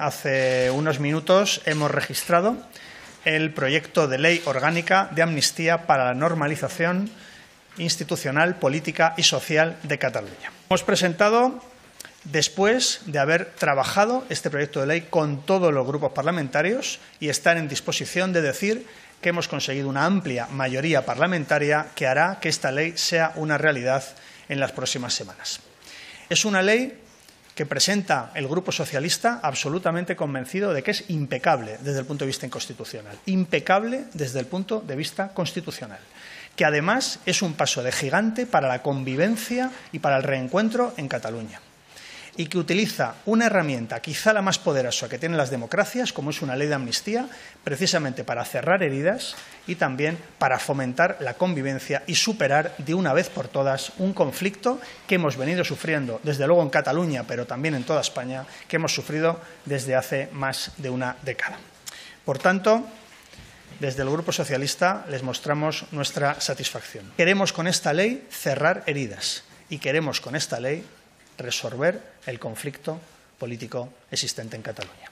Hace unos minutos hemos registrado el proyecto de ley orgánica de amnistía para la normalización institucional, política y social de Cataluña. Hemos presentado después de haber trabajado este proyecto de ley con todos los grupos parlamentarios y estar en disposición de decir que hemos conseguido una amplia mayoría parlamentaria que hará que esta ley sea una realidad en las próximas semanas. Es una ley que presenta el Grupo Socialista absolutamente convencido de que es impecable desde el punto de vista constitucional, impecable desde el punto de vista constitucional, que además es un paso de gigante para la convivencia y para el reencuentro en Cataluña y que utiliza una herramienta, quizá la más poderosa que tienen las democracias, como es una ley de amnistía, precisamente para cerrar heridas y también para fomentar la convivencia y superar de una vez por todas un conflicto que hemos venido sufriendo, desde luego en Cataluña, pero también en toda España, que hemos sufrido desde hace más de una década. Por tanto, desde el Grupo Socialista les mostramos nuestra satisfacción. Queremos con esta ley cerrar heridas y queremos con esta ley resolver el conflicto político existente en Cataluña.